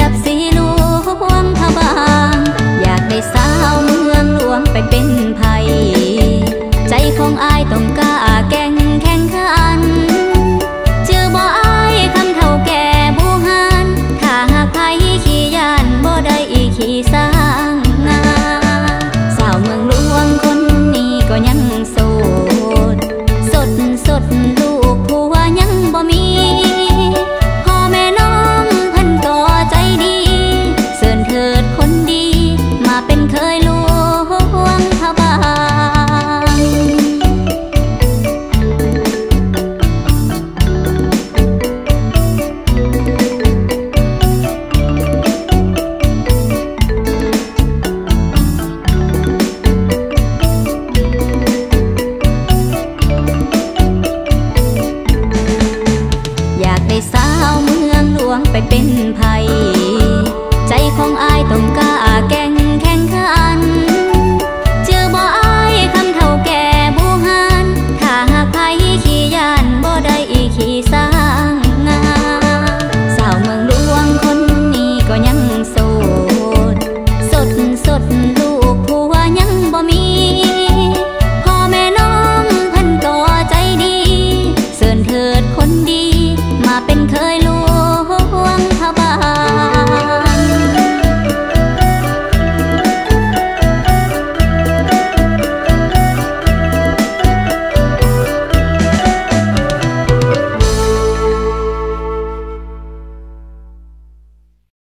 ดับสีลวงพะบาง อยากได้สาวเมืองหลวงไปเป็นภัย ใจของอต้องกล้าแก่งแข่งขันเจอบ่อคำเท่าแก่บูหานถ้าหากไผขี้ยานบ่ได้อีขี้สา tomcat